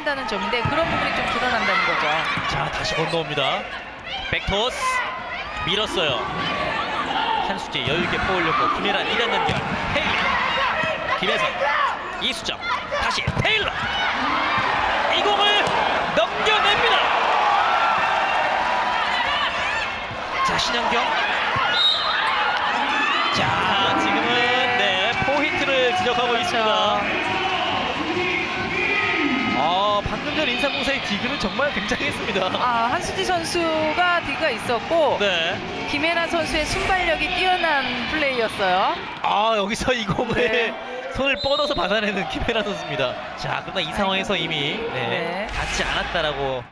한다는 점인데 그런 부분이 좀 드러난다는 거죠. 자 다시 건너옵니다. 백토스 밀었어요. 한수재 여유있게 퍼올렸고 김혜란 1단 연결 테일러 김혜선 이수정 다시 테일러 이 공을 넘겨냅니다. 자 신현경 자 지금은 네 포인트를 지적하고 있습니다. 전 인상공사의 디그는 정말 굉장했습니다. 아, 한수지 선수가 뒤가 있었고 네. 김혜나 선수의 순발력이 뛰어난 플레이였어요. 아 여기서 이 공을 네. 손을 뻗어서 받아내는 김혜란 선수입니다. 자 그러나 이 상황에서 이미 네, 네. 닿지 않았다라고